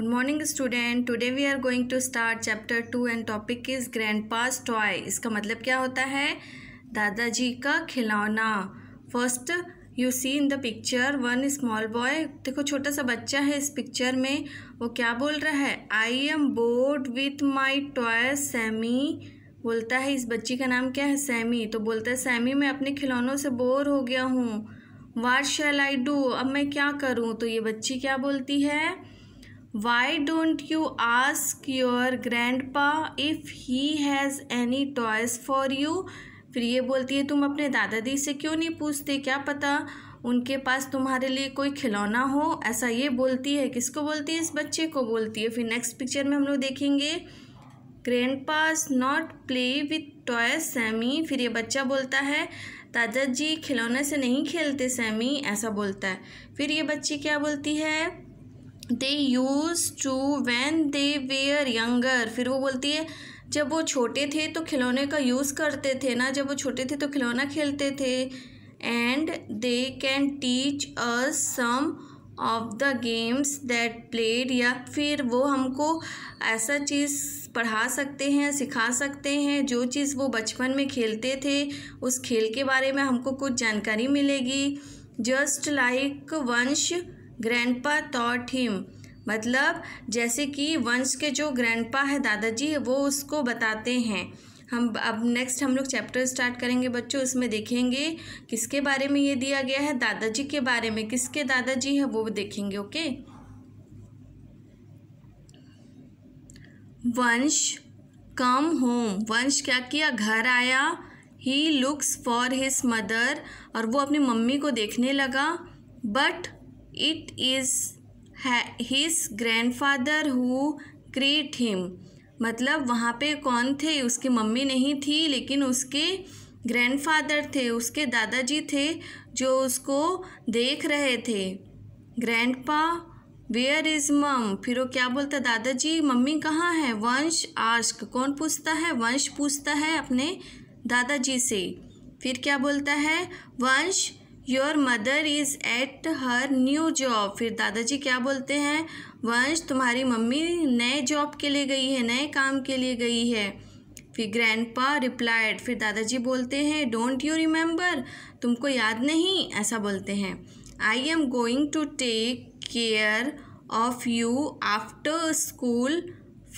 Good morning, student. Today we are going to start chapter 2 and topic is grandpa's toy. इसका मतलब क्या होता है? दादाजी का खिलौना। First you see in the picture one small boy देखो छोटा सा बच्चा है इस पिक्चर में। वो क्या बोल रहा है? I am bored with my toy Sammy बोलता है, इस बच्ची का नाम क्या है? सैमी तो बोलता है सैमी मैं अपने खिलौनों से बोर हो गया हूँ। वाट शैल आई डू अब मैं क्या करूँ? तो ये बच्ची क्या बोलती है? Don't you ask your grandpa if he has any toys for you फिर ये बोलती है, तुम अपने दादाजी से क्यों नहीं पूछते? क्या पता उनके पास तुम्हारे लिए कोई खिलौना हो? ऐसा ये बोलती है। किसको बोलती है? इस बच्चे को बोलती है। फिर नेक्स्ट पिक्चर में हम लोग देखेंगे। Grandpa's not play with toy Sammy फिर ये बच्चा बोलता है, दादाजी खिलौने से नहीं खेलते सैमी ऐसा बोलता है। फिर ये बच्ची क्या बोलती है? They used to when they were younger फिर वो बोलती है, जब वो छोटे थे तो खिलौने का यूज़ करते थे ना, जब वो छोटे थे तो खिलौना खेलते थे। And they can teach us some of the games that played या फिर वो हमको ऐसा चीज़ पढ़ा सकते हैं, सिखा सकते हैं, जो चीज़ वो बचपन में खेलते थे, उस खेल के बारे में हमको कुछ जानकारी मिलेगी। Just like Vansh grandpa thought him मतलब जैसे कि वंश के जो ग्रैंडपा है दादाजी, वो उसको बताते हैं। हम, अब नेक्स्ट हम लोग चैप्टर स्टार्ट करेंगे बच्चों, उसमें देखेंगे किसके बारे में ये दिया गया है, दादाजी के बारे में, किसके दादाजी है, वो देखेंगे ओके वंश कम होम वंश क्या किया? घर आया he looks for his mother और वो अपनी मम्मी को देखने लगा but it is his grandfather who create him मतलब वहाँ पे कौन थे? उसकी मम्मी नहीं थी, लेकिन उसके ग्रैंडफादर थे, उसके दादाजी थे, जो उसको देख रहे थे। ग्रैंडपा वेयर इज़ मम फिर वो क्या बोलता? दादाजी, मम्मी कहाँ है? वंश आस्क कौन पूछता है? वंश पूछता है अपने दादाजी से। फिर क्या बोलता है? Vansh your mother is at her new job फिर दादाजी क्या बोलते हैं? वंश, तुम्हारी मम्मी नए जॉब के लिए गई है, नए काम के लिए गई है। फिर ग्रैंड पा रिप्लाइड फिर दादाजी बोलते हैं डोंट यू रिमेंबर तुमको याद नहीं? ऐसा बोलते हैं। I am going to take care of you after school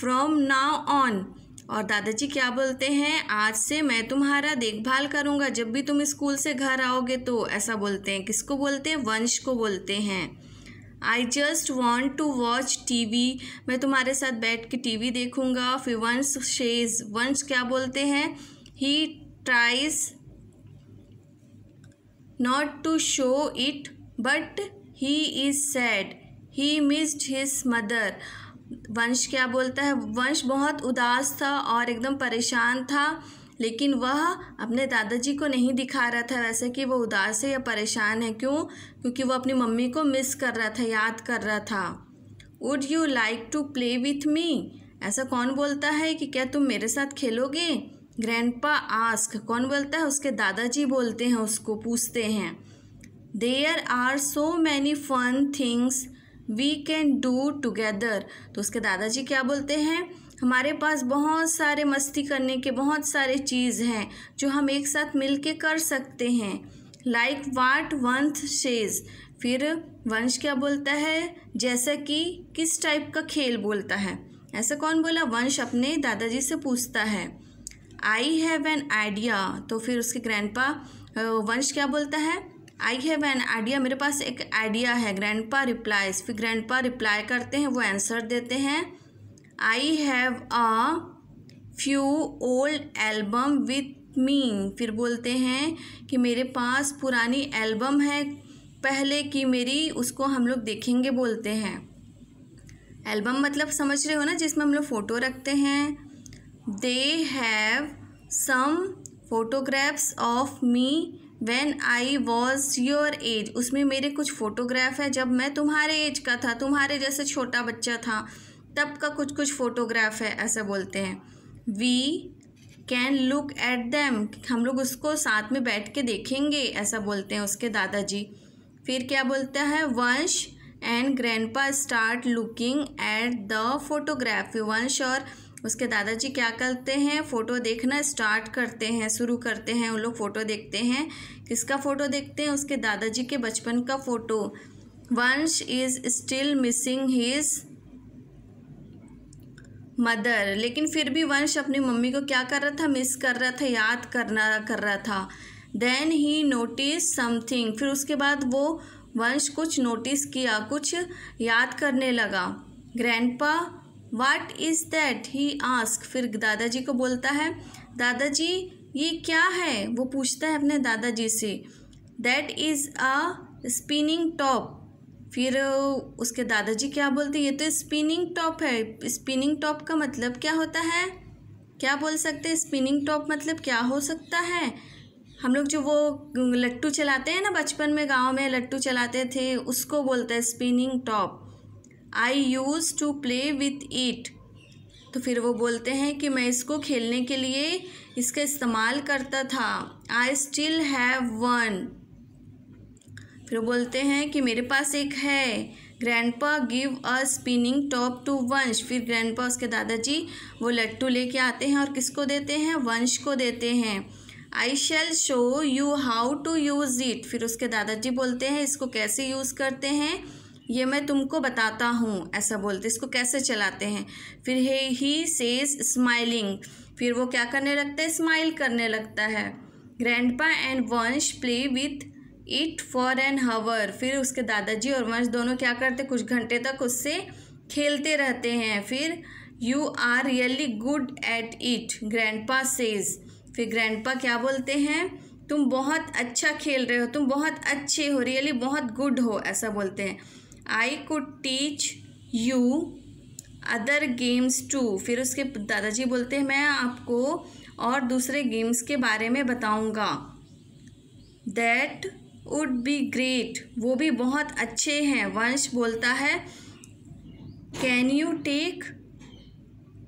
from now on और दादाजी क्या बोलते हैं? आज से मैं तुम्हारा देखभाल करूँगा। जब भी तुम स्कूल से घर आओगे तो ऐसा बोलते हैं। किसको बोलते हैं? वंश को बोलते हैं। I just want to watch T V मैं तुम्हारे साथ बैठ के टी वी देखूँगा। फिर वंश शेज वंश क्या बोलते हैं? He tries not to show it but he is sad he missed his mother Vansh क्या बोलता है? वंश बहुत उदास था और एकदम परेशान था, लेकिन वह अपने दादाजी को नहीं दिखा रहा था वैसे कि वो उदास है या परेशान है। क्यों? क्योंकि वो अपनी मम्मी को मिस कर रहा था, याद कर रहा था। Would you like to play with me ऐसा कौन बोलता है कि क्या तुम मेरे साथ खेलोगे? ग्रैंडपा आस्क कौन बोलता है? उसके दादाजी बोलते हैं, उसको पूछते हैं। There are so many fun things we can do together तो उसके दादाजी क्या बोलते हैं? हमारे पास बहुत सारे मस्ती करने के बहुत सारे चीज़ हैं जो हम एक साथ मिल के कर सकते हैं। लाइक वाट वंथ शेज फिर वंश क्या बोलता है? जैसा कि किस टाइप का खेल बोलता है? ऐसा कौन बोला? वंश अपने दादाजी से पूछता है। आई हैव एन आइडिया तो फिर उसके ग्रैंडपा वंश क्या बोलता है? आई हैव एन आइडिया मेरे पास एक आइडिया है। ग्रैंड पा रिप्लाइज फिर ग्रैंड पा रिप्लाई करते हैं। वो आंसर देते हैं। I have a few old album with me फिर बोलते हैं कि मेरे पास पुरानी एल्बम है। पहले की मेरी, उसको हम लोग देखेंगे बोलते हैं। एल्बम मतलब समझ रहे हो ना? जिसमें हम लोग फ़ोटो रखते हैं। They have some photographs of me when I was your age उसमें मेरे कुछ फ़ोटोग्राफ है। जब मैं तुम्हारे एज का था, तुम्हारे जैसे छोटा बच्चा था, तब का कुछ कुछ फ़ोटोग्राफ है, ऐसे बोलते हैं। We can look at them हम लोग उसको साथ में बैठ के देखेंगे, ऐसा बोलते हैं उसके दादाजी। फिर क्या बोलता है? Vansh and grandpa start looking at the photography Vansh और उसके दादाजी क्या करते हैं? फ़ोटो देखना स्टार्ट करते हैं, शुरू करते हैं, उन लोग फ़ोटो देखते हैं। किसका फ़ोटो देखते हैं? उसके दादाजी के बचपन का photo. Vansh is still missing his mother. लेकिन फिर भी वंश अपनी मम्मी को क्या कर रहा था? मिस कर रहा था, याद करना कर रहा था। देन ही नोटिस समथिंग फिर उसके बाद वो वंश कुछ नोटिस किया, कुछ याद करने लगा। Grandpa what is that he ask फिर दादाजी को बोलता है, दादाजी, ये क्या है? वो पूछता है अपने दादाजी से that is a spinning top फिर उसके दादाजी क्या बोलते ये तो स्पिनिंग टॉप है. स्पिनिंग टॉप का मतलब क्या होता है? क्या बोल सकते हैं? स्पिनिंग टॉप मतलब क्या हो सकता है? हम लोग जो वो लट्टू चलाते हैं ना, बचपन में गाँव में लट्टू चलाते थे, उसको बोलते हैं spinning top I used to play with it तो फिर वो बोलते हैं कि मैं इसको खेलने के लिए इसका इस्तेमाल करता था। आई स्टिल हैव वन फिर बोलते हैं कि मेरे पास एक है। Grandpa give a spinning top to Vansh फिर ग्रैंडपा उसके दादाजी वो लट्टू लेके आते हैं और किसको देते हैं? वंश को देते हैं। I shall show you how to use it फिर उसके दादाजी बोलते हैं, इसको कैसे यूज़ करते हैं? ये मैं तुमको बताता हूँ, ऐसा बोलते, इसको कैसे चलाते हैं? फिर हे ही सेज स्माइलिंग फिर वो क्या करने लगता है? स्माइल करने लगता है। Grandpa and Vansh play with it for an hour फिर उसके दादाजी और वंश दोनों क्या करते? कुछ घंटे तक उससे खेलते रहते हैं। फिर you are really good at it grandpa says फिर ग्रैंडपा क्या बोलते हैं? तुम बहुत अच्छा खेल रहे हो, तुम बहुत अच्छे हो रियली बहुत गुड हो, ऐसा बोलते हैं। I could teach you other games too फिर उसके दादाजी बोलते हैं मैं आपको और दूसरे गेम्स के बारे में बताऊँगा. दैट वुड बी ग्रेट वो भी बहुत अच्छे हैं। वंश बोलता है can you take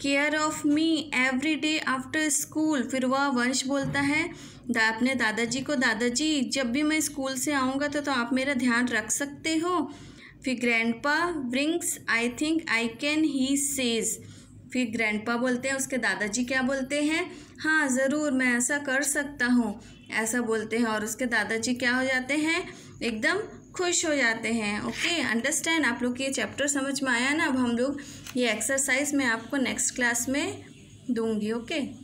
care of me every day after school फिर वह वंश बोलता है दा अपने दादाजी को दादाजी जब भी मैं स्कूल से आऊँगा तो, तो आप मेरा ध्यान रख सकते हो? फिर grandpa brings I think I can he says फिर ग्रैंडपा बोलते हैं, उसके दादाजी क्या बोलते हैं? हाँ ज़रूर, मैं ऐसा कर सकता हूँ। ऐसा बोलते हैं, और उसके दादाजी क्या हो जाते हैं? एकदम खुश हो जाते हैं। ओके अंडरस्टैंड आप लोग ये चैप्टर समझ में आया ना? अब हम लोग ये एक्सरसाइज मैं आपको नेक्स्ट क्लास में दूँगी, ओके?